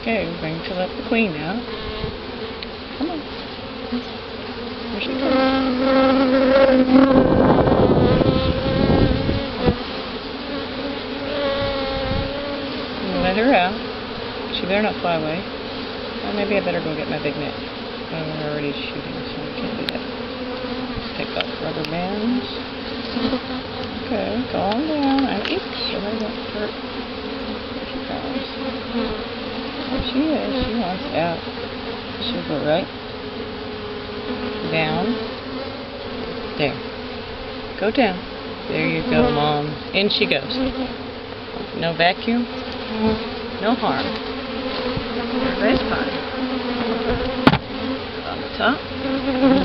Okay, we're going to let the queen out. Come on. Here she comes. Let her out. She better not fly away. Well, maybe I better go get my big net. Oh, we're already shooting, so I can't do that. Let's take off rubber bands. Okay, calm down. I'm eeps. I won't hurt. Here she comes. She is. She wants out. She'll go right down. There. Go down. There you go, Mom. In she goes. No vacuum. No harm. Everybody's fine. On the top.